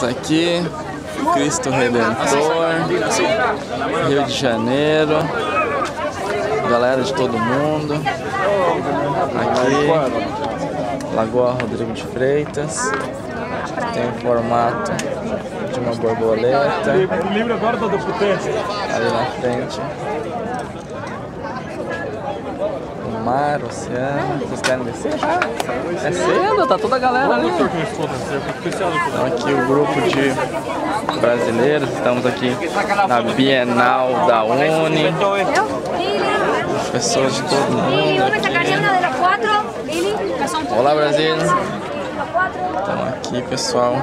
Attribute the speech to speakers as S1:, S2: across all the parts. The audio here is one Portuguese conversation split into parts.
S1: Estamos aqui, Cristo Redentor, Rio de Janeiro, galera de todo mundo. Aqui, Lagoa Rodrigo de Freitas, tem o formato de uma borboleta. Ali na frente, mar, o oceano. Vocês querem descer? É cedo, tá toda a galera ali. Então aqui o grupo de brasileiros, estamos aqui na Bienal da Uni, pessoas de todo mundo aqui. Olá Brasil! Então aqui pessoal,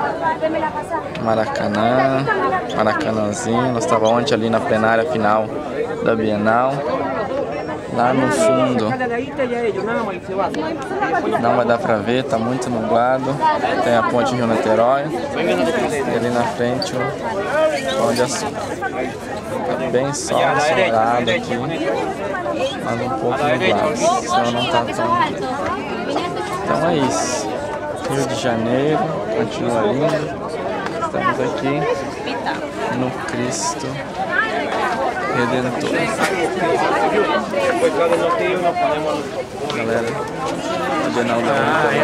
S1: Maracanã, Maracanãzinho, nós estávamos ontem ali na plenária final da Bienal. Lá no fundo não vai dar pra ver, tá muito nublado. Tem a ponte Rio Niterói. E ali na frente o Pão de Açúcar. Tá bem sol, ensolarado aqui, mas um pouco nublado. O céu não tá tão. Então é isso. Rio de Janeiro, continua lindo. Estamos aqui no Cristo Redentor. Galera, da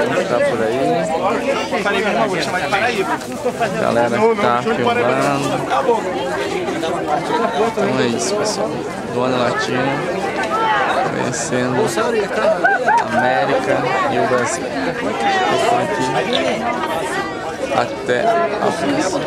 S1: Uni está por aí. Galera tá filmando. Então é isso, pessoal. Luana Latino, conhecendo a América e o Brasil. Eu aqui. Até a próxima.